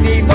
di